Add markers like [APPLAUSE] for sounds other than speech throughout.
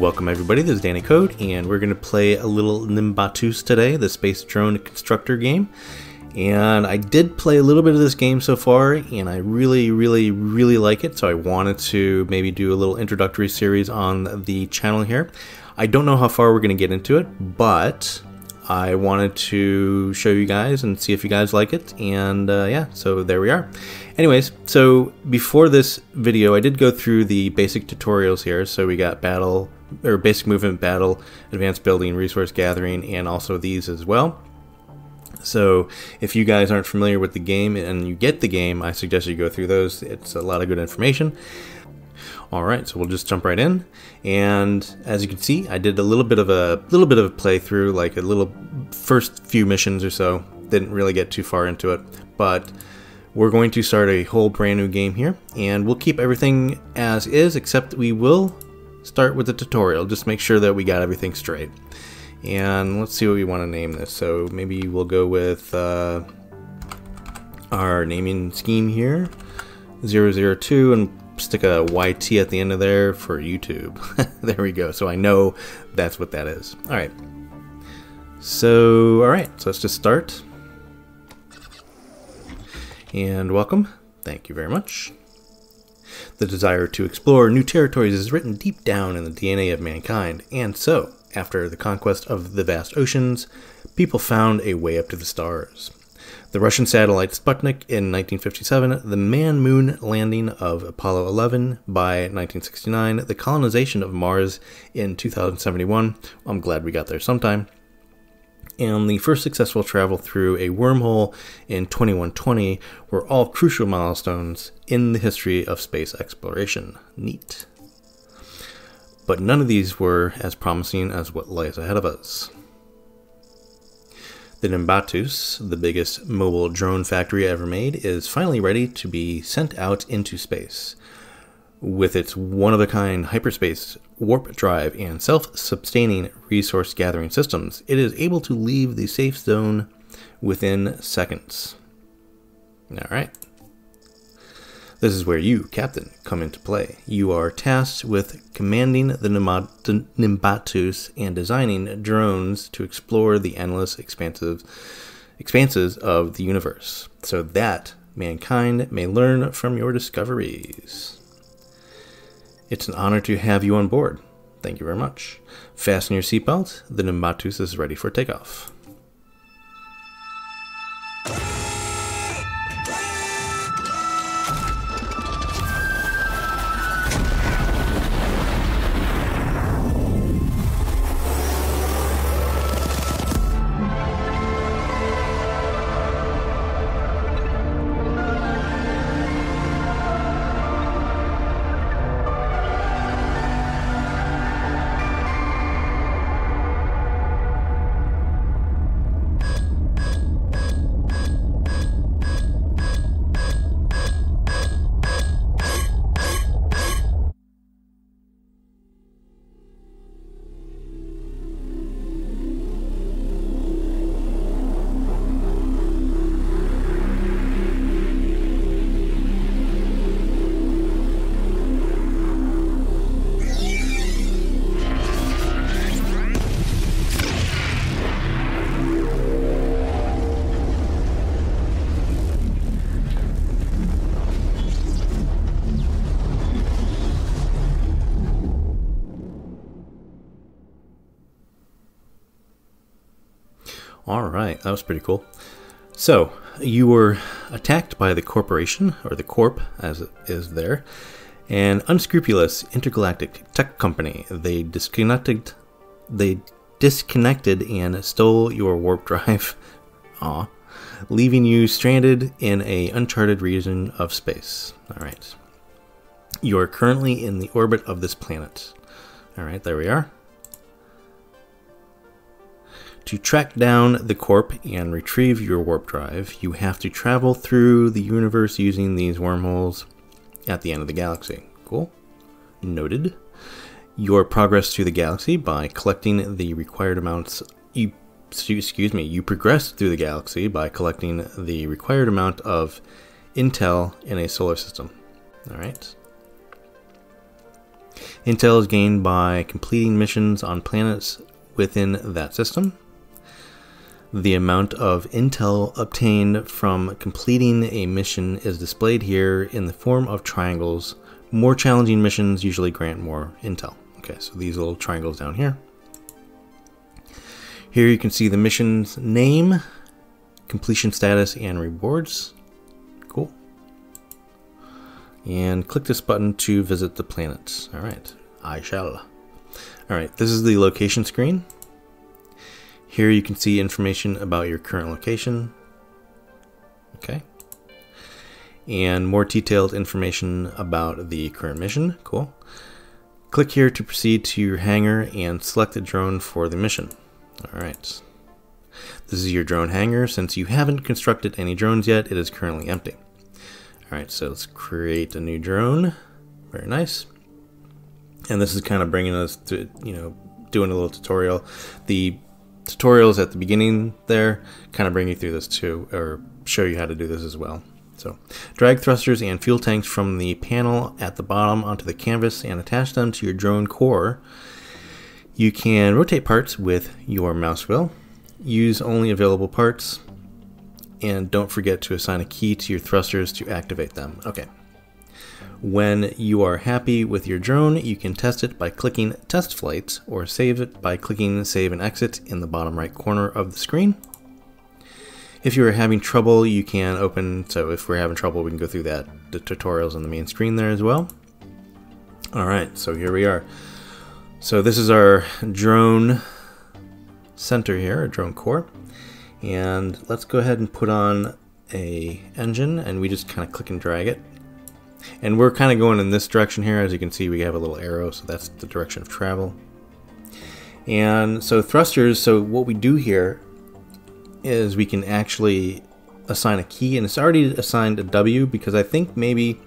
Welcome everybody, this is Danny Code, and we're going to play a little Nimbatus today, the Space Drone Constructor game. And I did play a little bit of this game so far, and I really, really, really like it, so I wanted to maybe do a little introductory series on the channel here. I don't know how far we're going to get into it, but I wanted to show you guys and see if you guys like it, and uh, yeah, so there we are. Anyways, so before this video, I did go through the basic tutorials here, so we got battle, or basic movement, battle, advanced building, resource gathering, and also these as well. So if you guys aren't familiar with the game and you get the game, I suggest you go through those. It's a lot of good information. All right, so we'll just jump right in. And as you can see, I did a little bit of a little bit of a playthrough, like a little first few missions or so. Didn't really get too far into it, but we're going to start a whole brand new game here, and we'll keep everything as is, except we will start with the tutorial. Just make sure that we got everything straight. And let's see what we want to name this. So maybe we'll go with uh, our naming scheme here, 002, and stick a YT at the end of there for YouTube. [LAUGHS] there we go. So I know that's what that is. All right. So, all right. So let's just start. And welcome. Thank you very much. The desire to explore new territories is written deep down in the DNA of mankind, and so, after the conquest of the vast oceans, people found a way up to the stars the Russian satellite Sputnik in 1957, the man moon landing of Apollo 11 by 1969, the colonization of Mars in 2071. I'm glad we got there sometime. And the first successful travel through a wormhole in 2120 were all crucial milestones in the history of space exploration. Neat. But none of these were as promising as what lies ahead of us. The Nimbatus, the biggest mobile drone factory ever made, is finally ready to be sent out into space. With its one of a kind hyperspace warp drive and self sustaining resource gathering systems, it is able to leave the safe zone within seconds. Alright. This is where you, Captain, come into play. You are tasked with commanding the Nimbatus and designing drones to explore the endless expansive expanses of the universe, so that mankind may learn from your discoveries. It's an honor to have you on board. Thank you very much. Fasten your seatbelt. The Nimbatus is ready for takeoff. All right, that was pretty cool. So, you were attacked by the corporation, or the corp as it is there, an unscrupulous intergalactic tech company. They disconnected they disconnected and stole your warp drive. [LAUGHS] Aw. Leaving you stranded in a uncharted region of space. Alright. You are currently in the orbit of this planet. Alright, there we are. To track down the Corp and retrieve your warp drive, you have to travel through the universe using these wormholes at the end of the galaxy. Cool. Noted. Your progress through the galaxy by collecting the required amounts. You, excuse me. You progress through the galaxy by collecting the required amount of intel in a solar system. All right. Intel is gained by completing missions on planets within that system. The amount of intel obtained from completing a mission is displayed here in the form of triangles. More challenging missions usually grant more intel. Okay, so these little triangles down here. Here you can see the mission's name, completion status, and rewards. Cool. And click this button to visit the planets. All right, I shall. All right, this is the location screen. Here you can see information about your current location. Okay. And more detailed information about the current mission. Cool. Click here to proceed to your hangar and select the drone for the mission. Alright. This is your drone hangar. Since you haven't constructed any drones yet, it is currently empty. Alright, so let's create a new drone. Very nice. And this is kind of bringing us to, you know, doing a little tutorial. The tutorials at the beginning there kind of bring you through this too, or show you how to do this as well. So drag thrusters and fuel tanks from the panel at the bottom onto the canvas and attach them to your drone core. You can rotate parts with your mouse wheel, use only available parts, and don't forget to assign a key to your thrusters to activate them. Okay, when you are happy with your drone, you can test it by clicking Test Flight or save it by clicking Save and Exit in the bottom right corner of the screen. If you are having trouble, you can open, so if we're having trouble, we can go through that, the tutorials on the main screen there as well. Alright, so here we are. So this is our drone center here, a drone core. And let's go ahead and put on a engine and we just kind of click and drag it and we're kind of going in this direction here. As you can see, we have a little arrow, so that's the direction of travel. And so thrusters, so what we do here is we can actually assign a key, and it's already assigned a W because I think maybe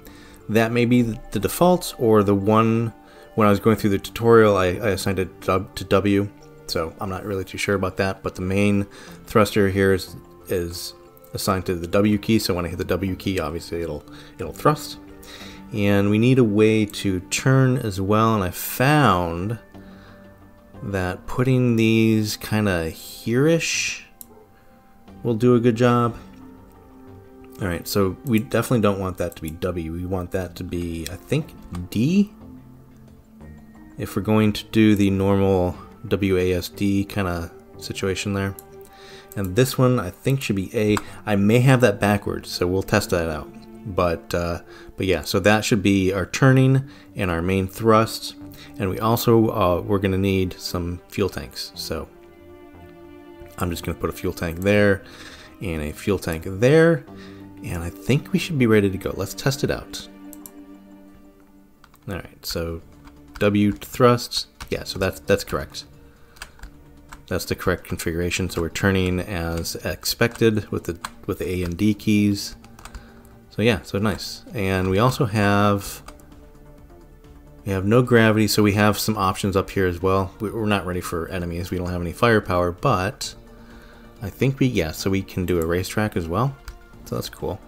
that may be the default or the one when I was going through the tutorial I, I assigned it to W. So I'm not really too sure about that, but the main thruster here is, is assigned to the W key. So when I hit the W key, obviously it'll it'll thrust and we need a way to turn as well and I found that putting these kind of here-ish will do a good job. Alright so we definitely don't want that to be W. We want that to be I think D? If we're going to do the normal WASD kind of situation there. And this one I think should be A. I may have that backwards so we'll test that out but uh, but yeah, so that should be our turning and our main thrusts. And we also, uh, we're going to need some fuel tanks. So I'm just going to put a fuel tank there and a fuel tank there. And I think we should be ready to go. Let's test it out. All right, so W thrusts. Yeah, so that's that's correct. That's the correct configuration. So we're turning as expected with the with the A and D keys. So yeah, so nice. And we also have we have no gravity, so we have some options up here as well. We're not ready for enemies. We don't have any firepower, but I think we, yeah, so we can do a racetrack as well. So that's cool.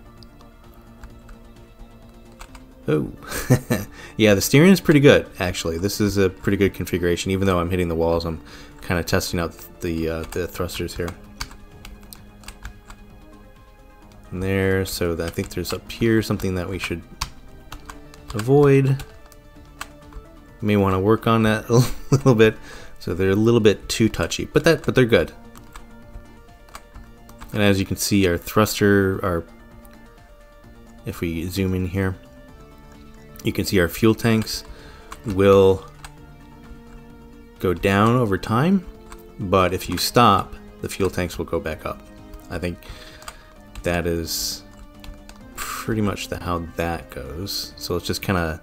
Oh, [LAUGHS] yeah, the steering is pretty good, actually. This is a pretty good configuration. Even though I'm hitting the walls, I'm kind of testing out the, uh, the thrusters here there. So I think there's up here something that we should avoid. May want to work on that [LAUGHS] a little bit. So they're a little bit too touchy, but that but they're good. And as you can see, our thruster, our if we zoom in here, you can see our fuel tanks will go down over time, but if you stop, the fuel tanks will go back up. I think that is pretty much the, how that goes. So let's just kind of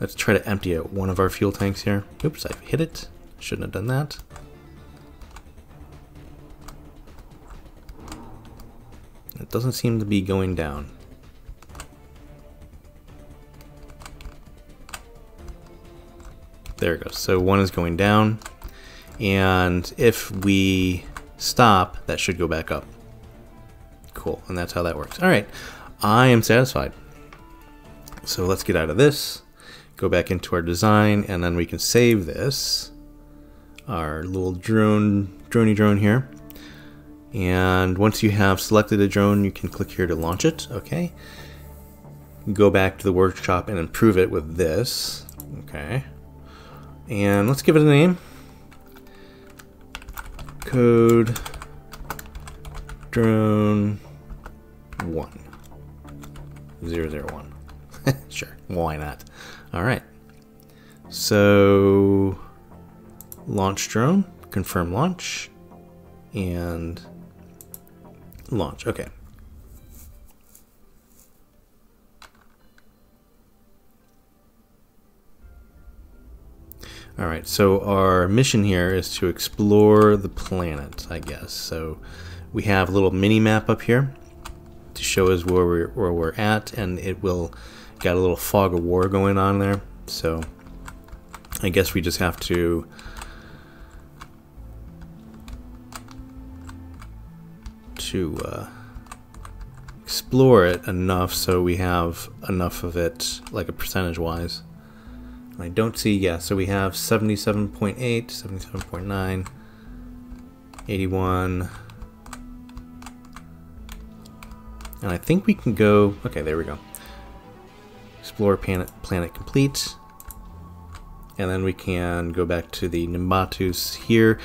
let's try to empty out one of our fuel tanks here. Oops, I've hit it. Shouldn't have done that. It doesn't seem to be going down. There it goes. So one is going down. And if we stop, that should go back up. Cool, and that's how that works. All right, I am satisfied. So let's get out of this, go back into our design, and then we can save this, our little drone, droney drone here. And once you have selected a drone, you can click here to launch it. Okay. Go back to the workshop and improve it with this. Okay. And let's give it a name. Code drone one zero zero one. [LAUGHS] sure, why not? All right. So launch drone, confirm launch, and launch. Okay. All right, so our mission here is to explore the planet, I guess. So we have a little mini map up here to show us where we're, where we're at, and it will got a little fog of war going on there. So I guess we just have to to uh, explore it enough so we have enough of it, like a percentage wise. I don't see, yeah, so we have 77.8, 77.9, 81. And I think we can go, okay, there we go. Explore planet, planet complete. And then we can go back to the Nimbatus here.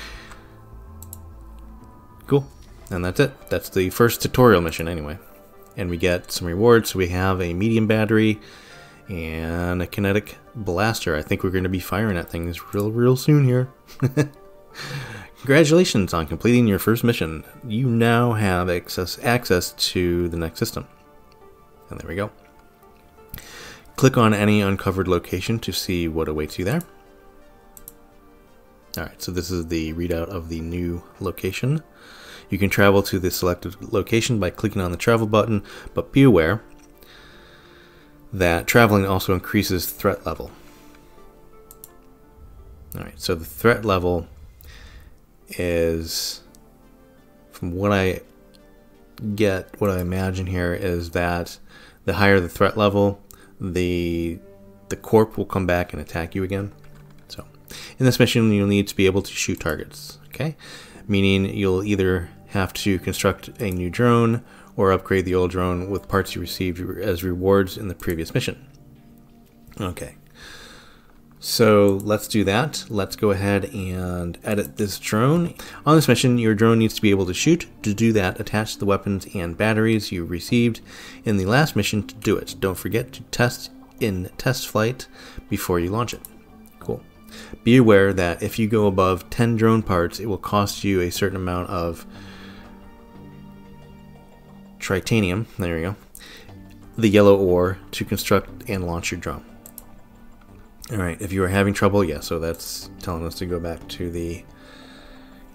Cool. And that's it. That's the first tutorial mission anyway. And we get some rewards. So we have a medium battery and a kinetic blaster. I think we're going to be firing at things real, real soon here. [LAUGHS] Congratulations on completing your first mission. You now have access, access to the next system. And there we go. Click on any uncovered location to see what awaits you there. Alright, so this is the readout of the new location. You can travel to the selected location by clicking on the travel button, but be aware that traveling also increases threat level. Alright, so the threat level is, from what I get, what I imagine here is that the higher the threat level, the the corp will come back and attack you again. So, in this mission, you'll need to be able to shoot targets. Okay, meaning you'll either have to construct a new drone or upgrade the old drone with parts you received as rewards in the previous mission. Okay, so let's do that. Let's go ahead and edit this drone. On this mission, your drone needs to be able to shoot. To do that, attach the weapons and batteries you received in the last mission to do it. Don't forget to test in test flight before you launch it. Cool. Be aware that if you go above 10 drone parts, it will cost you a certain amount of tritanium, there you go, the yellow ore to construct and launch your drone. Alright, if you are having trouble, yeah, so that's telling us to go back to the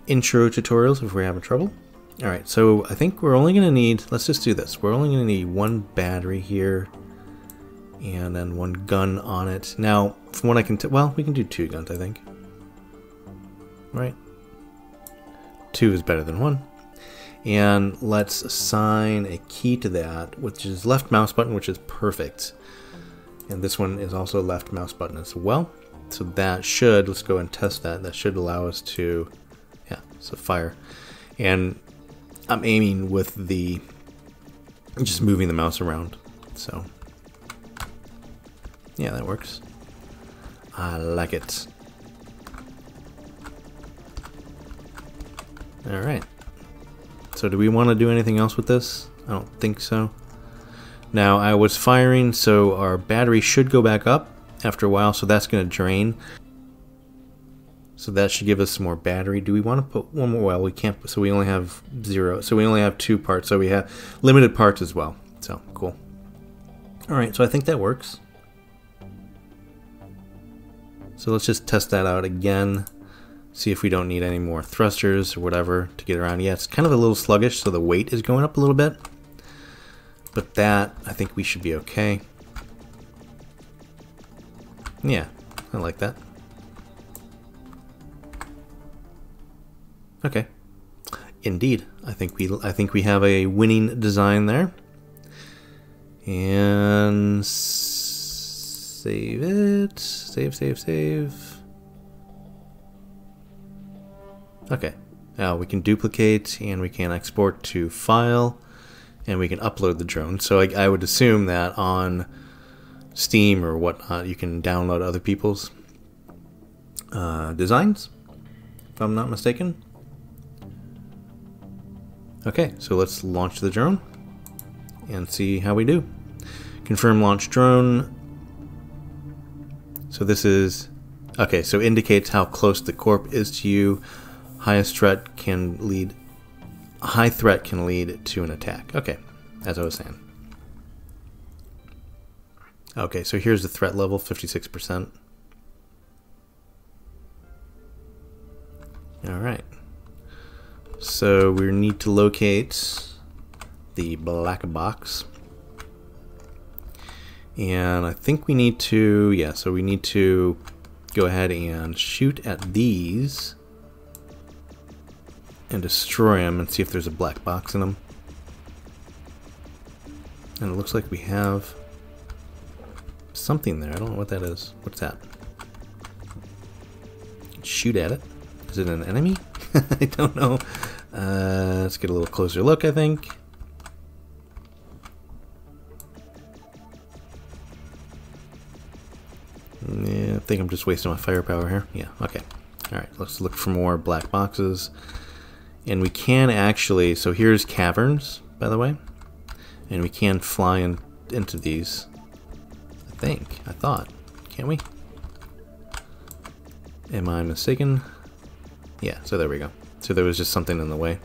intro tutorials if we're having trouble. Alright, so I think we're only going to need, let's just do this. We're only going to need one battery here and then one gun on it. Now, from what I can tell, well, we can do two guns, I think. Right? Two is better than one. And let's assign a key to that, which is left mouse button, which is perfect. And this one is also left mouse button as well. So that should, let's go and test that. That should allow us to, yeah, so fire. And I'm aiming with the, just moving the mouse around. So, yeah, that works. I like it. Alright. So do we want to do anything else with this? I don't think so. Now I was firing, so our battery should go back up after a while, so that's going to drain. So that should give us some more battery. Do we want to put one more? Well, we can't, so we only have zero. So we only have two parts, so we have limited parts as well. So, cool. Alright, so I think that works. So let's just test that out again. See if we don't need any more thrusters or whatever to get around. Yeah, it's kind of a little sluggish, so the weight is going up a little bit. But that, I think we should be okay. Yeah, I like that. Okay. Indeed, I think we I think we have a winning design there. And Save it. Save, save, save. Okay. Now we can duplicate and we can export to file and we can upload the drone. So I, I would assume that on Steam or whatnot, you can download other people's uh, designs, if I'm not mistaken. Okay, so let's launch the drone and see how we do. Confirm launch drone. So this is, okay, so indicates how close the corp is to you. Highest threat can lead, high threat can lead to an attack. Okay, as I was saying. Okay, so here's the threat level, 56%. Alright. So we need to locate the black box. And I think we need to, yeah, so we need to go ahead and shoot at these and destroy them and see if there's a black box in them. And it looks like we have something there. I don't know what that is. What's that? Shoot at it. Is it an enemy? [LAUGHS] I don't know. Uh, let's get a little closer look, I think. Yeah, I think I'm just wasting my firepower here. Yeah, okay. Alright, let's look for more black boxes. And we can actually, so here's caverns, by the way. And we can fly in, into these. I think, I thought. Can we? Am I mistaken? Yeah, so there we go. So there was just something in the way.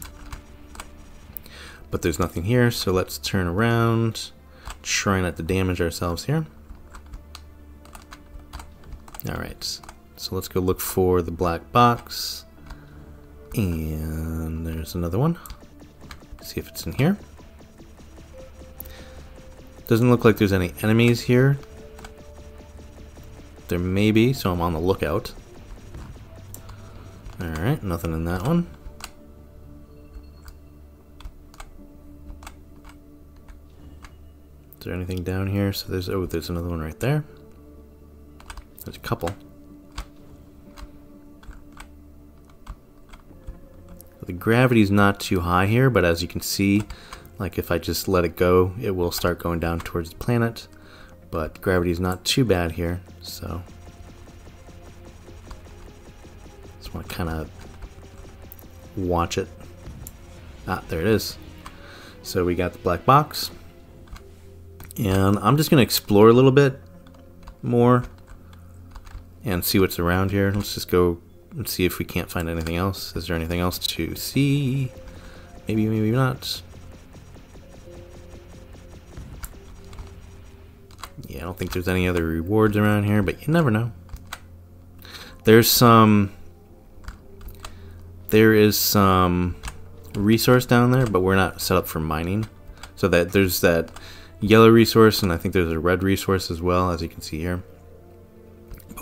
But there's nothing here, so let's turn around. Try not to damage ourselves here. Alright, so let's go look for the black box. And there's another one. See if it's in here. Doesn't look like there's any enemies here. There may be, so I'm on the lookout. Alright, nothing in that one. Is there anything down here? So there's, oh, there's another one right there. There's a couple. The gravity's not too high here, but as you can see, like if I just let it go, it will start going down towards the planet. But gravity's not too bad here, so... Just want to kind of watch it. Ah, there it is. So we got the black box. And I'm just going to explore a little bit more and see what's around here. Let's just go and see if we can't find anything else. Is there anything else to see? Maybe, maybe not. Yeah, I don't think there's any other rewards around here, but you never know. There's some... There is some resource down there, but we're not set up for mining. So that there's that yellow resource, and I think there's a red resource as well, as you can see here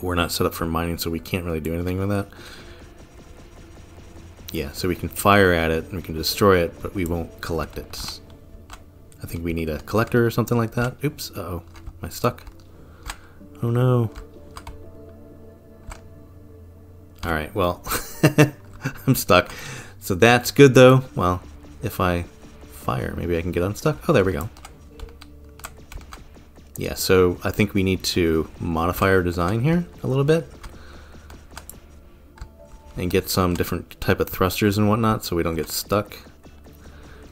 we're not set up for mining, so we can't really do anything with that. Yeah, so we can fire at it and we can destroy it, but we won't collect it. I think we need a collector or something like that. Oops, uh oh Am I stuck? Oh no. Alright, well, [LAUGHS] I'm stuck. So that's good though. Well, if I fire, maybe I can get unstuck. Oh, there we go. Yeah, so I think we need to modify our design here a little bit. And get some different type of thrusters and whatnot so we don't get stuck.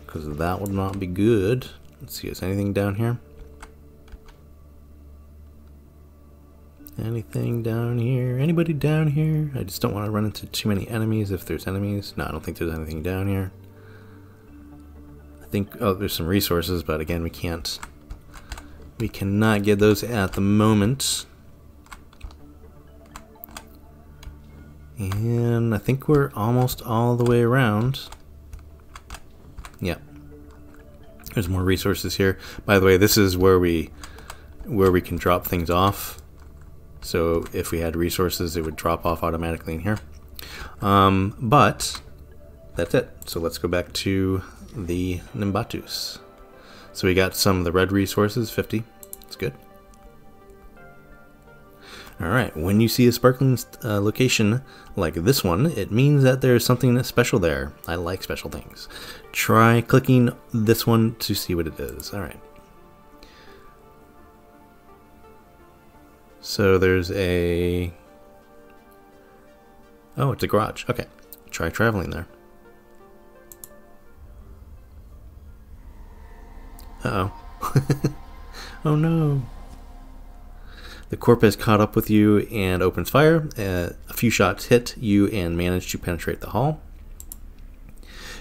Because that would not be good. Let's see, is anything down here? Anything down here? Anybody down here? I just don't want to run into too many enemies if there's enemies. No, I don't think there's anything down here. I think, oh, there's some resources, but again, we can't we cannot get those at the moment. And I think we're almost all the way around. Yep. There's more resources here. By the way, this is where we where we can drop things off. So if we had resources, it would drop off automatically in here. Um, but that's it. So let's go back to the Nimbatus. So we got some of the red resources, 50. That's good. Alright, when you see a sparkling uh, location like this one, it means that there's something special there. I like special things. Try clicking this one to see what it is. Alright. So there's a... Oh, it's a garage. Okay. Try traveling there. Uh oh [LAUGHS] oh no. The corp has caught up with you and opens fire. Uh, a few shots hit you and manage to penetrate the hull.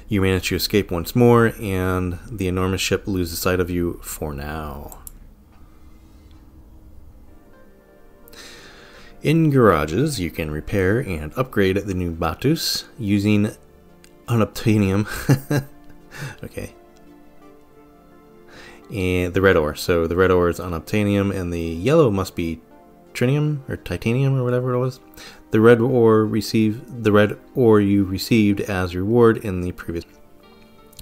You manage to escape once more, and the enormous ship loses sight of you for now. In garages, you can repair and upgrade the Nimbatus using unobtainium. [LAUGHS] okay, and the red ore. So the red ore is unobtainium, and the yellow must be trinium or titanium or whatever it was. The red ore received the red ore you received as reward in the previous.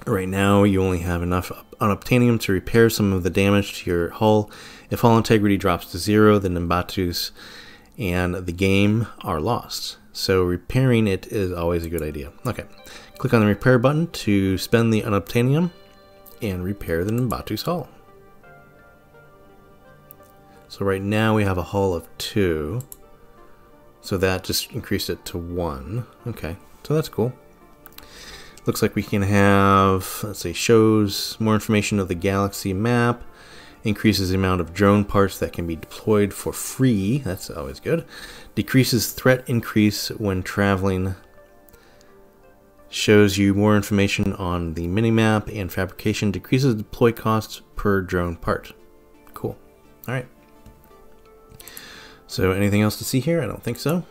Right now, you only have enough unobtainium to repair some of the damage to your hull. If hull integrity drops to zero, the Nimbatus and the game are lost. So repairing it is always a good idea. Okay, click on the repair button to spend the unobtainium and repair the Nimbatus' hull. So right now we have a hull of two. So that just increased it to one. Okay, so that's cool. Looks like we can have, let's say, shows more information of the galaxy map, increases the amount of drone parts that can be deployed for free. That's always good. Decreases threat increase when traveling shows you more information on the minimap and fabrication, decreases deploy costs per drone part. Cool. All right. So anything else to see here? I don't think so.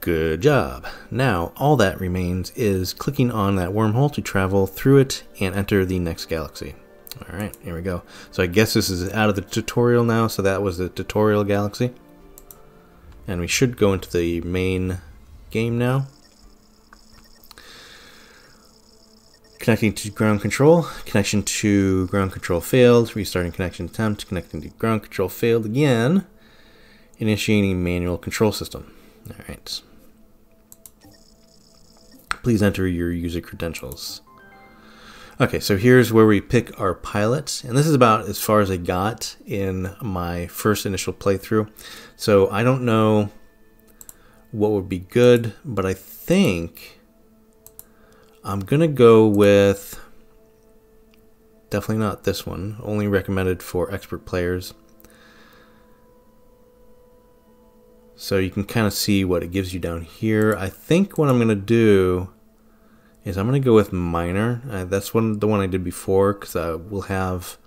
Good job. Now, all that remains is clicking on that wormhole to travel through it and enter the next galaxy. All right, here we go. So I guess this is out of the tutorial now, so that was the tutorial galaxy. And we should go into the main game now. Connecting to ground control. Connection to ground control failed. Restarting connection attempt. Connecting to ground control failed again. Initiating manual control system. Alright. Please enter your user credentials. Okay, so here's where we pick our pilot, and this is about as far as I got in my first initial playthrough. So I don't know what would be good, but I think I'm gonna go with definitely not this one. Only recommended for expert players. So you can kind of see what it gives you down here. I think what I'm gonna do is I'm gonna go with miner. Uh, that's one the one I did before because I will have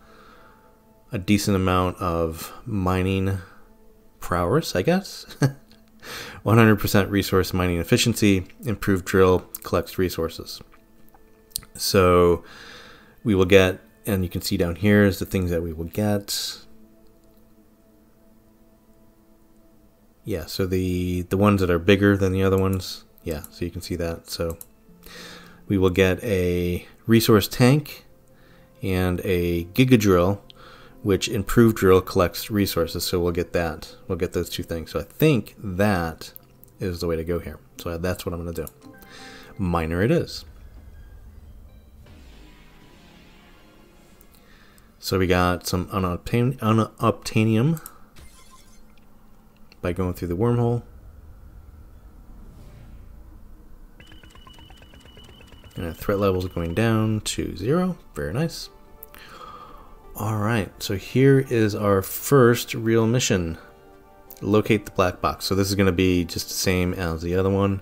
a decent amount of mining prowess, I guess. [LAUGHS] 100% resource mining efficiency, improved drill, collects resources. So we will get, and you can see down here is the things that we will get. Yeah, so the, the ones that are bigger than the other ones, yeah, so you can see that. So we will get a resource tank and a giga drill which improved drill collects resources. So we'll get that. We'll get those two things. So I think that is the way to go here. So that's what I'm going to do. Miner it is. So we got some unobtainium by going through the wormhole. And our threat level is going down to zero. Very nice. Alright, so here is our first real mission. Locate the black box. So this is going to be just the same as the other one.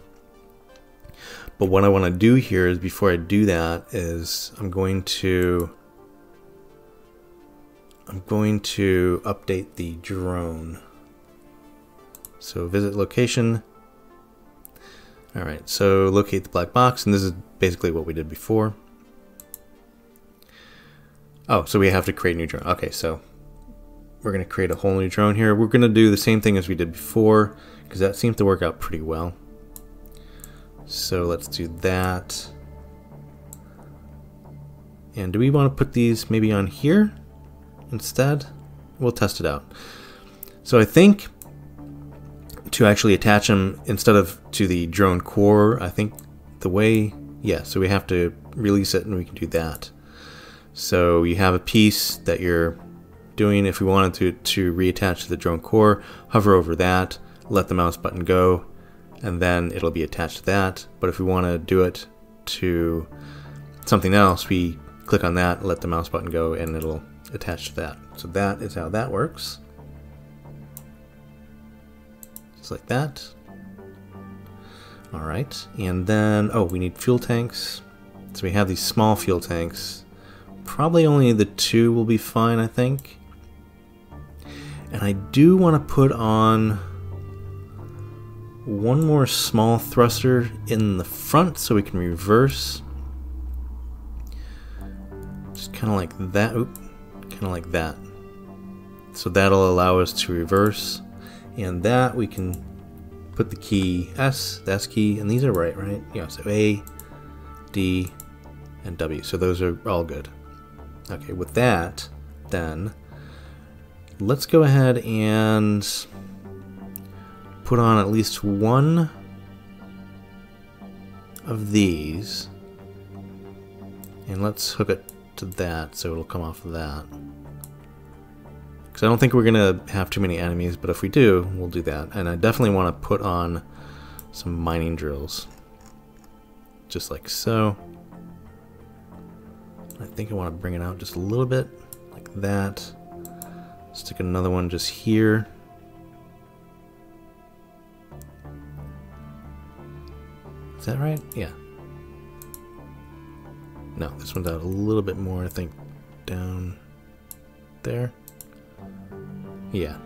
But what I want to do here is before I do that is I'm going to I'm going to update the drone. So visit location. Alright, so locate the black box, and this is basically what we did before. Oh, so we have to create a new drone. Okay, so we're going to create a whole new drone here. We're going to do the same thing as we did before because that seemed to work out pretty well. So let's do that. And do we want to put these maybe on here instead? We'll test it out. So I think to actually attach them instead of to the drone core, I think the way, yeah, so we have to release it and we can do that. So you have a piece that you're doing. If we wanted to, to reattach to the drone core, hover over that, let the mouse button go, and then it'll be attached to that. But if we want to do it to something else, we click on that, let the mouse button go, and it'll attach to that. So that is how that works. Just like that. Alright, and then, oh, we need fuel tanks. So we have these small fuel tanks. Probably only the two will be fine, I think. And I do want to put on one more small thruster in the front so we can reverse. Just kind of like that. Kind of like that. So that'll allow us to reverse. And that we can put the key S, the S key, and these are right, right? Yeah, so A, D, and W. So those are all good. Okay, with that, then, let's go ahead and put on at least one of these. And let's hook it to that so it'll come off of that. Because I don't think we're going to have too many enemies, but if we do, we'll do that. And I definitely want to put on some mining drills. Just like so. I think I want to bring it out just a little bit, like that. Stick another one just here. Is that right? Yeah. No, this one's out a little bit more, I think, down there. Yeah.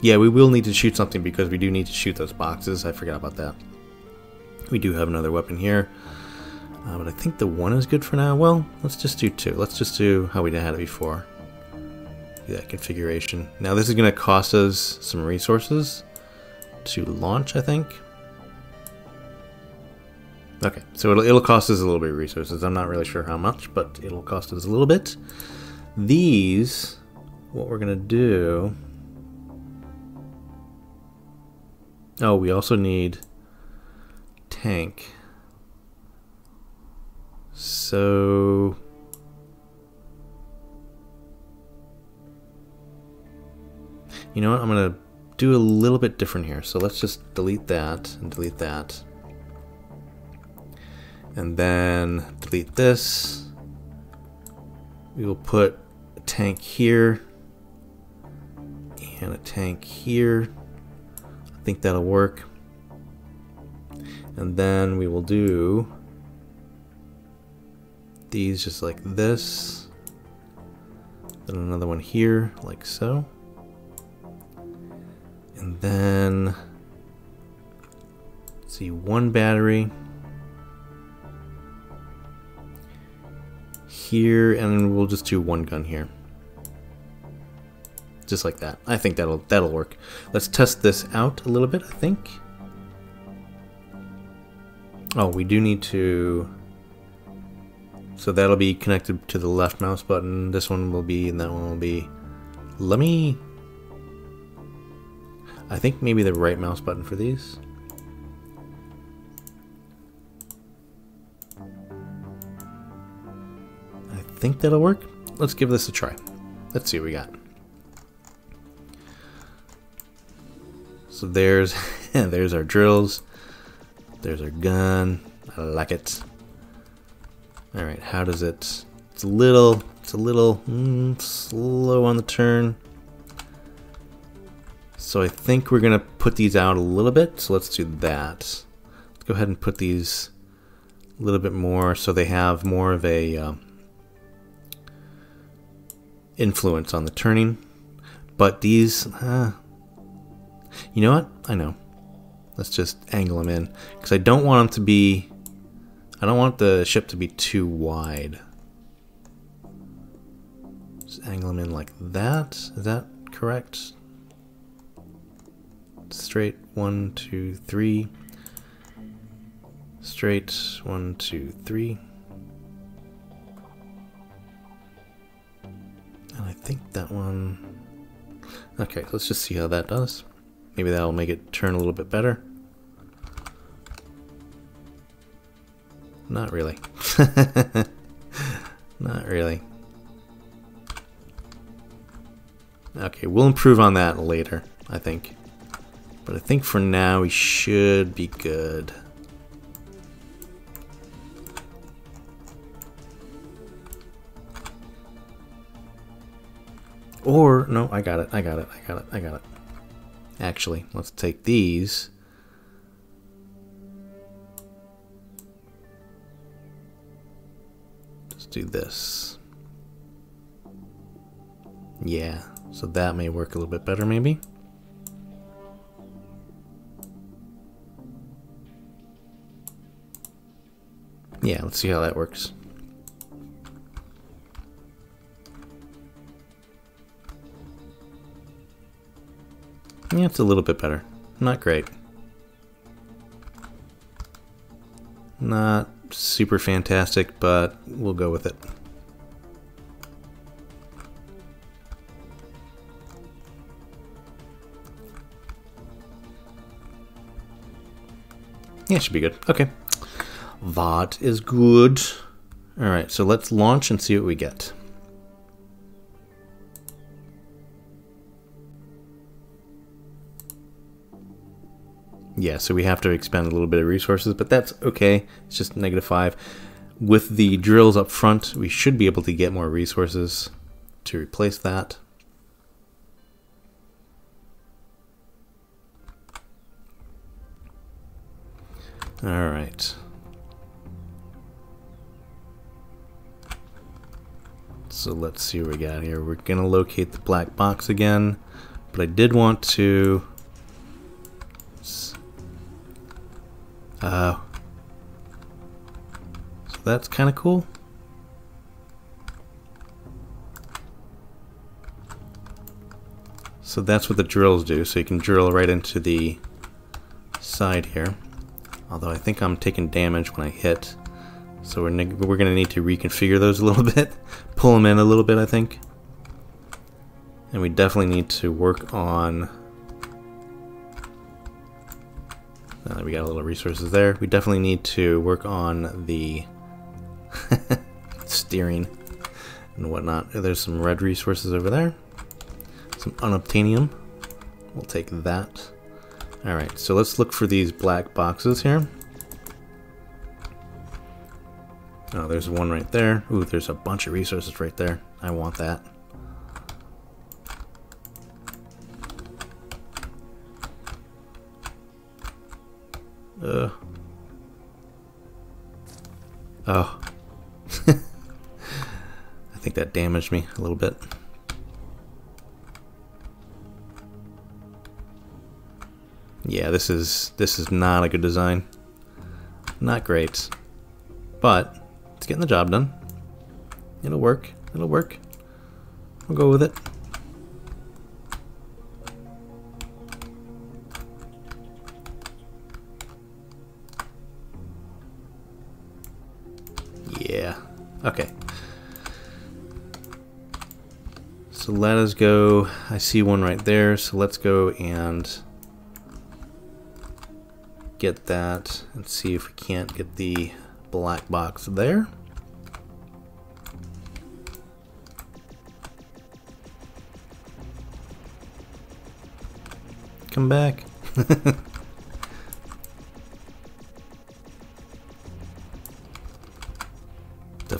Yeah, we will need to shoot something because we do need to shoot those boxes. I forgot about that. We do have another weapon here. Uh, but I think the one is good for now. Well, let's just do two. Let's just do how we had it before. Do that configuration. Now this is going to cost us some resources to launch, I think. Okay, so it'll, it'll cost us a little bit of resources. I'm not really sure how much, but it'll cost us a little bit. These, what we're going to do... Oh, we also need tank. So... You know what, I'm to do a little bit different here. So let's just delete that and delete that. And then delete this. We will put a tank here and a tank here. I think that'll work. And then we will do these just like this. Then another one here, like so. And then, see, one battery here, and we'll just do one gun here. Just like that. I think that'll that'll work. Let's test this out a little bit, I think. Oh, we do need to so that'll be connected to the left mouse button. This one will be, and that one will be. Let me... I think maybe the right mouse button for these. I think that'll work. Let's give this a try. Let's see what we got. So there's [LAUGHS] there's our drills. There's our gun. I like it. All right, how does it? It's a little, it's a little mm, slow on the turn. So I think we're gonna put these out a little bit. So let's do that. Let's go ahead and put these a little bit more so they have more of a um, influence on the turning. But these, uh, you know what? I know. Let's just angle them in because I don't want them to be I don't want the ship to be too wide. Just angle them in like that. Is that correct? Straight, one, two, three. Straight, one, two, three. And I think that one... Okay, let's just see how that does. Maybe that'll make it turn a little bit better. Not really. [LAUGHS] Not really. Okay, we'll improve on that later, I think. But I think for now we should be good. Or, no, I got it, I got it, I got it, I got it. Actually, let's take these. Do this. Yeah, so that may work a little bit better maybe. Yeah, let's see how that works. Yeah, it's a little bit better. Not great. Not super fantastic, but we'll go with it. Yeah, should be good. Okay. That is good. Alright, so let's launch and see what we get. Yeah, so we have to expend a little bit of resources, but that's okay. It's just negative 5. With the drills up front, we should be able to get more resources to replace that. All right. So let's see what we got here. We're going to locate the black box again, but I did want to... Uh, so that's kind of cool. So that's what the drills do. So you can drill right into the side here. Although I think I'm taking damage when I hit. So we're, we're going to need to reconfigure those a little [LAUGHS] bit. Pull them in a little bit, I think. And we definitely need to work on... We got a little resources there. We definitely need to work on the [LAUGHS] steering and whatnot. There's some red resources over there. Some unobtainium. We'll take that. Alright, so let's look for these black boxes here. Oh, there's one right there. Ooh, there's a bunch of resources right there. I want that. Uh. Oh. [LAUGHS] I think that damaged me a little bit. Yeah, this is this is not a good design. Not great. But it's getting the job done. It'll work. It'll work. We'll go with it. Yeah. Okay. So let us go. I see one right there. So let's go and get that and see if we can't get the black box there. Come back. [LAUGHS]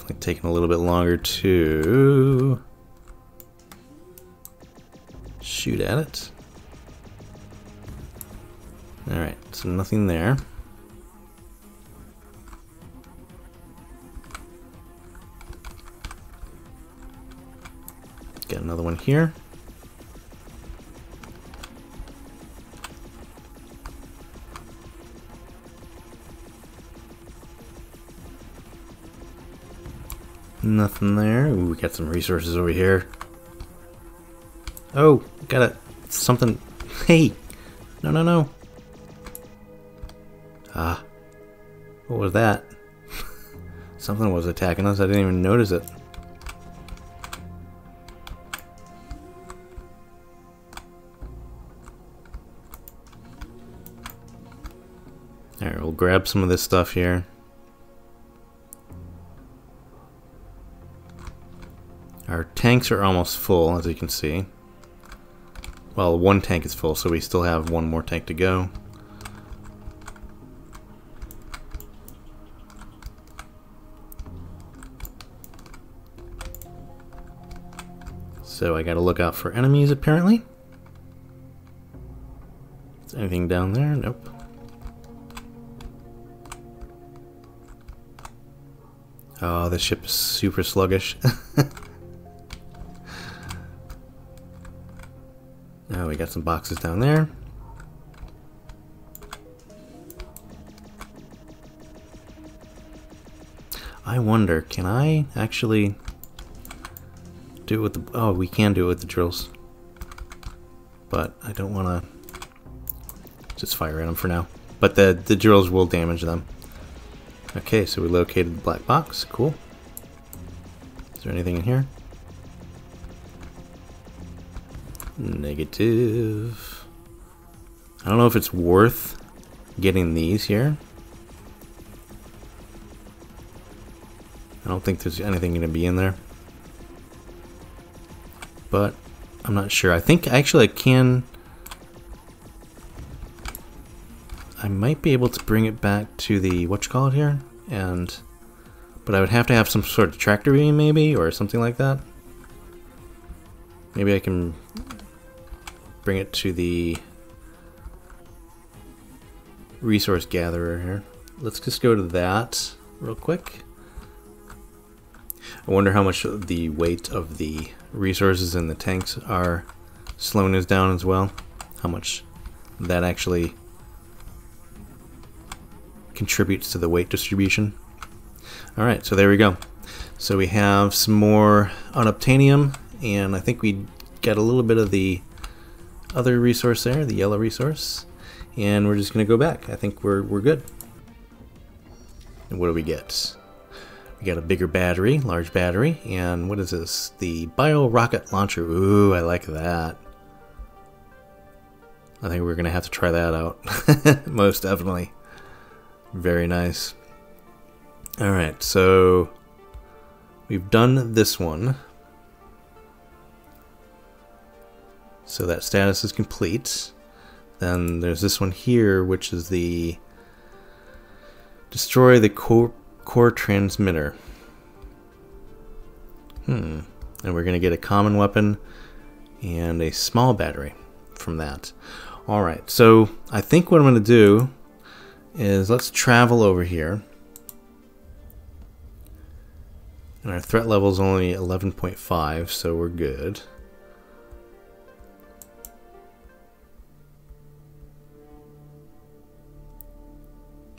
Definitely taking a little bit longer to shoot at it. Alright, so nothing there. Get another one here. Nothing there. Ooh, we got some resources over here. Oh, got a something. Hey, no, no, no. Ah, what was that? [LAUGHS] something was attacking us. I didn't even notice it. Alright, we'll grab some of this stuff here. Our tanks are almost full, as you can see. Well, one tank is full, so we still have one more tank to go. So I gotta look out for enemies, apparently. Is anything down there? Nope. Ah, oh, the ship is super sluggish. [LAUGHS] we got some boxes down there. I wonder, can I actually do it with the... Oh, we can do it with the drills. But I don't want to just fire at them for now. But the, the drills will damage them. Okay, so we located the black box. Cool. Is there anything in here? Negative. I don't know if it's worth getting these here. I don't think there's anything going to be in there. But I'm not sure. I think actually I can... I might be able to bring it back to the, what you call it here? And, but I would have to have some sort of tractor beam maybe, or something like that. Maybe I can bring it to the resource gatherer here. Let's just go to that real quick. I wonder how much the weight of the resources in the tanks are slowing us down as well. How much that actually contributes to the weight distribution. Alright, so there we go. So we have some more unobtainium, and I think we got a little bit of the other resource there, the yellow resource. And we're just going to go back. I think we're, we're good. And what do we get? We got a bigger battery, large battery, and what is this? The Bio Rocket Launcher. Ooh, I like that. I think we're going to have to try that out. [LAUGHS] Most definitely. Very nice. Alright, so we've done this one. So that status is complete. Then there's this one here, which is the destroy the core, core transmitter. Hmm. And we're going to get a common weapon and a small battery from that. Alright, so I think what I'm going to do is let's travel over here. And our threat level is only 11.5, so we're good.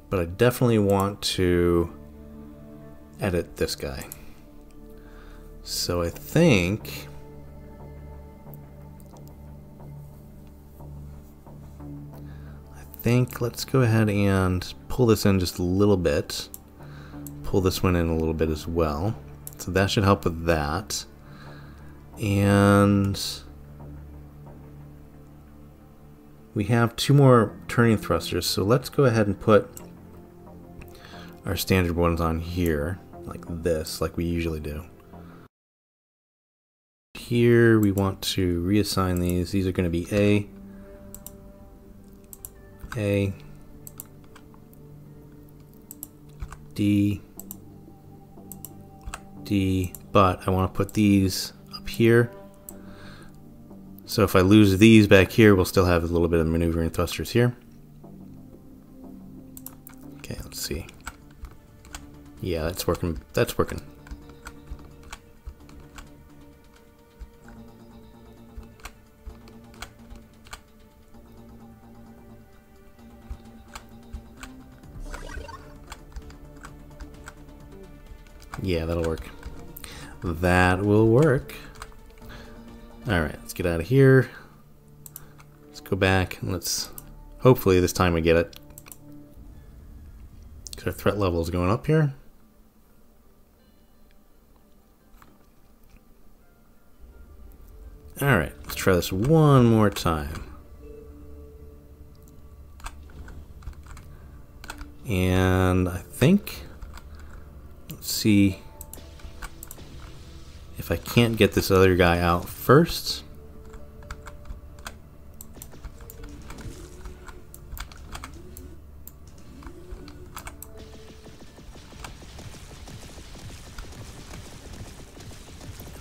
But I definitely want to edit this guy. So I think... I think let's go ahead and pull this in just a little bit. Pull this one in a little bit as well. So that should help with that. And we have two more turning thrusters, so let's go ahead and put our standard ones on here, like this, like we usually do. Here we want to reassign these. These are going to be A, A, D, D, but I want to put these up here. So if I lose these back here, we'll still have a little bit of maneuvering thrusters here. Okay, let's see. Yeah, that's working. That's working. Yeah, that'll work. That will work. Alright, let's get out of here. Let's go back and let's... Hopefully this time we get it. Because our threat level is going up here. Alright, let's try this one more time. And I think, let's see if I can't get this other guy out first.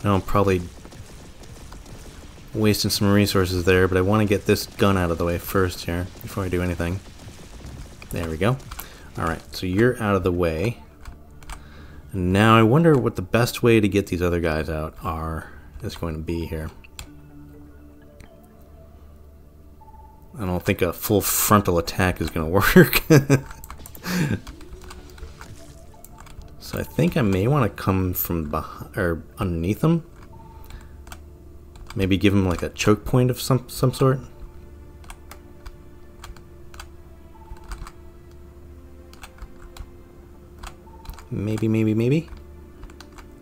I'm probably wasting some resources there, but I want to get this gun out of the way first here before I do anything. There we go. Alright, so you're out of the way. Now I wonder what the best way to get these other guys out are is going to be here. I don't think a full frontal attack is going [LAUGHS] to work. so I think I may want to come from behind or underneath them. Maybe give him like a choke point of some some sort. Maybe, maybe, maybe.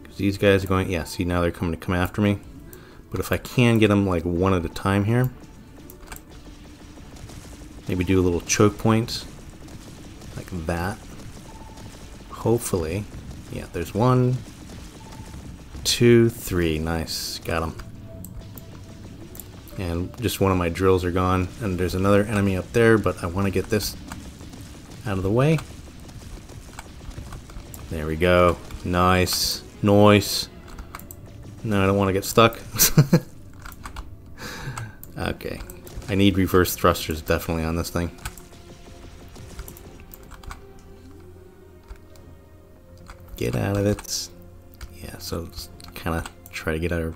Because these guys are going, yeah, see now they're coming to come after me. But if I can get them like one at a time here. Maybe do a little choke point. Like that. Hopefully. Yeah, there's one, two, three. Nice. Got him. And just one of my drills are gone. And there's another enemy up there, but I want to get this out of the way. There we go. Nice. Nice. No, I don't want to get stuck. [LAUGHS] okay. I need reverse thrusters definitely on this thing. Get out of it. Yeah, so kind of try to get our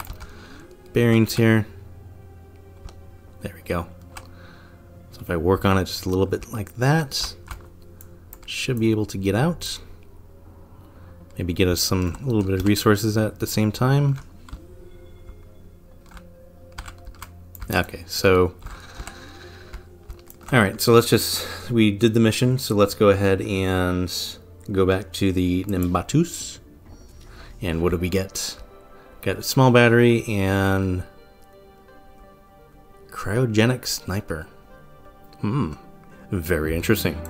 bearings here. Go. So if I work on it just a little bit like that, should be able to get out. Maybe get us some a little bit of resources at the same time. Okay, so all right, so let's just we did the mission, so let's go ahead and go back to the Nimbatus. And what do we get? Got a small battery and cryogenic sniper. Hmm, very interesting.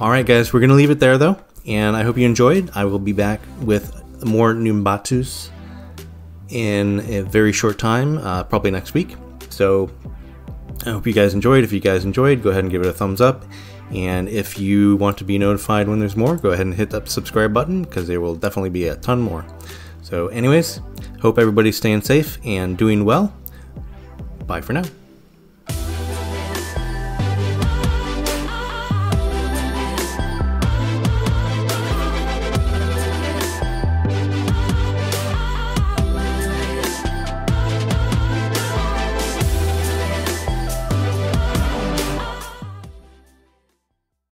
All right, guys, we're gonna leave it there though and I hope you enjoyed. I will be back with more Nimbatus in a very short time, uh, probably next week. So I hope you guys enjoyed. If you guys enjoyed, go ahead and give it a thumbs up. And if you want to be notified when there's more, go ahead and hit that subscribe button because there will definitely be a ton more. So, anyways, hope everybody's staying safe and doing well. Bye for now.